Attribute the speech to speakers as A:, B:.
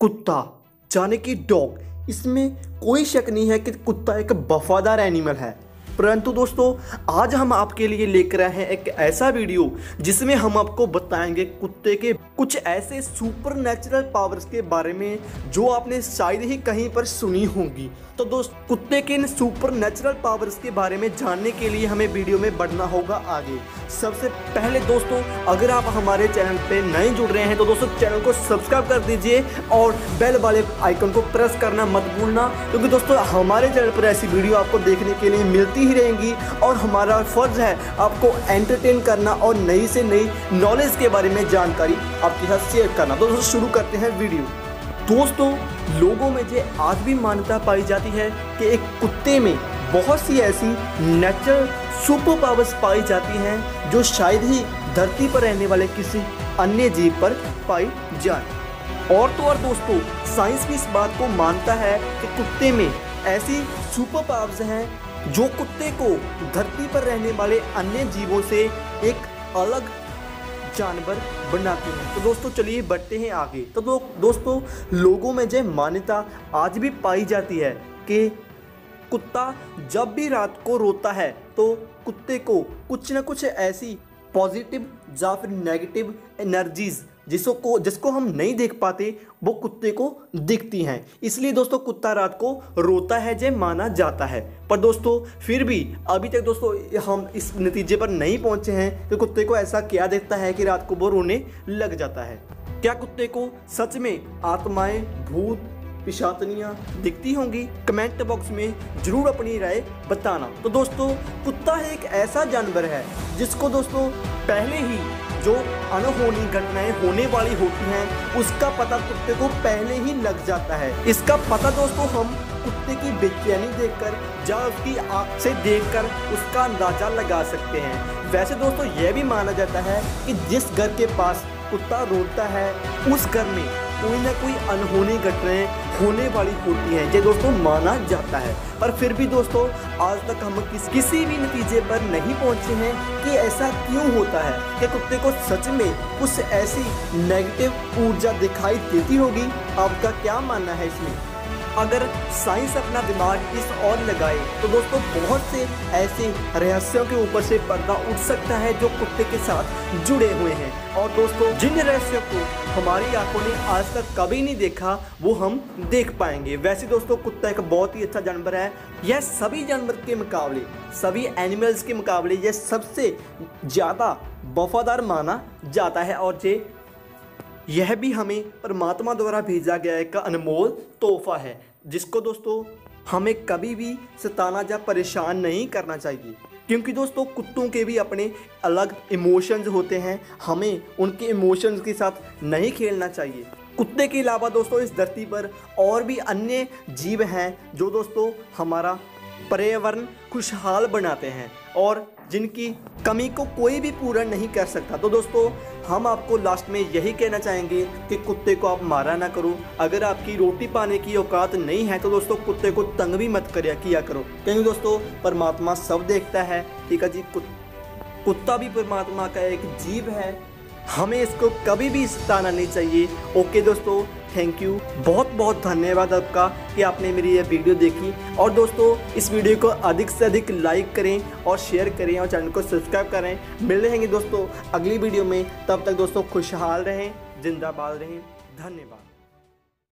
A: कुत्ता, जाने कि डॉग। इसमें कोई शक नहीं है कि कुत्ता एक वफादार एनिमल है। परंतु दोस्तों, आज हम आपके लिए लेकर आए हैं एक ऐसा वीडियो जिसमें हम आपको बताएँगे कुत्ते के कुछ ऐसे सुपर नेचुरल पावर्स के बारे में जो आपने शायद ही कहीं पर सुनी होंगी। तो दोस्त, कुत्ते के इन सुपर नेचुरल पावर्स के बारे में जानने के लिए हमें वीडियो में बढ़ना होगा आगे। सबसे पहले दोस्तों, अगर आप हमारे चैनल पे नए जुड़ रहे हैं तो दोस्तों चैनल को सब्सक्राइब कर दीजिए और बेल वाले आइकन को प्रेस करना मत भूलना, क्योंकि दोस्तों हमारे चैनल पर ऐसी वीडियो आपको देखने के लिए मिलती ही रहेंगी और हमारा फ़र्ज़ है आपको एंटरटेन करना और नई से नई नॉलेज के बारे में जानकारी आपके साथ शेयर करना। तो दोस्तों, शुरू करते हैं वीडियो दोस्तों, लोगों में जो आज भी मान्यता पाई जाती है कि एक कुत्ते में बहुत सी ऐसी नेचुरल सुपर पावर्स पाई जाती हैं जो शायद ही धरती पर रहने वाले किसी अन्य जीव पर पाई जाए। और तो और दोस्तों साइंस भी इस बात को मानता है कि कुत्ते में ऐसी सुपर पावर्स हैं जो कुत्ते को धरती पर रहने वाले अन्य जीवों से एक अलग जानवर बनाते हैं। तो दोस्तों चलिए बढ़ते हैं आगे। तो दो, दोस्तों लोगों में जो मान्यता आज भी पाई जाती है कि कुत्ता जब भी रात को रोता है तो कुत्ते को कुछ ना कुछ ऐसी पॉजिटिव या फिर नेगेटिव एनर्जीज जिसको जिसको हम नहीं देख पाते, वो कुत्ते को दिखती हैं। इसलिए दोस्तों, कुत्ता रात को रोता है जय माना जाता है। पर दोस्तों, फिर भी अभी तक दोस्तों, हम इस नतीजे पर नहीं पहुँचे हैं कि कुत्ते को ऐसा क्या देखता है कि रात को वो रोने लग जाता है? क्या कुत्ते को सच में आत्माएँ, भूत, पिशातनियाँ दिखती होंगी? कमेंट बॉक्स में ज़रूर अपनी राय बताना। तो दोस्तों, कुत्ता एक ऐसा जानवर है, जिसको दोस्तों पहले ही जो अनहोनी घटनाएँ होने वाली होती हैं, उसका पता कुत्ते को पहले ही लग जाता है। इसका पता दोस्तों हम कुत्ते की बेचैनी देखकर या उसकी आँख से देखकर उसका अंदाज़ा लगा सकते हैं। वैसे दोस्तों, यह भी माना जाता है कि जिस घर के पास कुत्ता रोता है, उस घर में कोई ना कोई अनहोनी घटनाएँ होने वाली होती हैं। ये दोस्तों माना जाता है। पर फिर भी दोस्तों आज तक हम किस, किसी भी नतीजे पर नहीं पहुँचे हैं कि ऐसा क्यों होता है कि कुत्ते को सच में कुछ ऐसी नेगेटिव ऊर्जा दिखाई देती होगी। आपका क्या मानना है इसमें? अगर साइंस अपना दिमाग इस और लगाए तो दोस्तों बहुत से ऐसे रहस्यों के ऊपर से पर्दा उठ सकता है जो कुत्ते के साथ जुड़े हुए हैं। और दोस्तों, जिन रहस्यों को हमारी आँखों ने आज तक कभी नहीं देखा, वो हम देख पाएँगे। वैसे दोस्तों, कुत्ता एक बहुत ही अच्छा जानवर है। यह सभी जानवर के मुकाबले, सभी एनिमल्स के मुकाबले यह सबसे ज़्यादा वफादार माना जाता है। और ये यह भी हमें परमात्मा द्वारा भेजा गया एक अनमोल तोहफा है, जिसको दोस्तों, हमें कभी भी सताना या परेशान नहीं करना चाहिए। क्योंकि दोस्तों, कुत्तों के भी अपने अलग इमोशंस होते हैं, हमें उनके इमोशंस के साथ नहीं खेलना चाहिए। कुत्ते के अलावा दोस्तों, इस धरती पर और भी अन्य जीव हैं, जो दोस्तों, हमारा पर्यावरण खुशहाल बनाते हैं। और जिनकी कमी को कोई भी पूरा नहीं कर सकता। तो दोस्तों, हम आपको लास्ट में यही कहना चाहेंगे कि कुत्ते को आप मारा ना करो। अगर आपकी रोटी पाने की औकात नहीं है तो दोस्तों, कुत्ते को तंग भी मत करया, किया करो। क्योंकि दोस्तों, परमात्मा सब देखता है। ठीक है जी कुत्ता भी परमात्मा का एक जीव है। हमें इसको कभी भी सताना नहीं चाहिए। ओके दोस्तों थैंक यू बहुत बहुत धन्यवाद आपका कि आपने मेरी यह वीडियो देखी। और दोस्तों, इस वीडियो को अधिक से अधिक लाइक करें और शेयर करें और चैनल को सब्सक्राइब करें। मिल रहेंगे दोस्तों अगली वीडियो में। तब तक दोस्तों खुशहाल रहें, जिंदाबाद रहें। धन्यवाद।